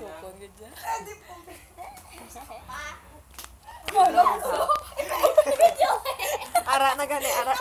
Tukon ka dyan. Ara na gani, ara.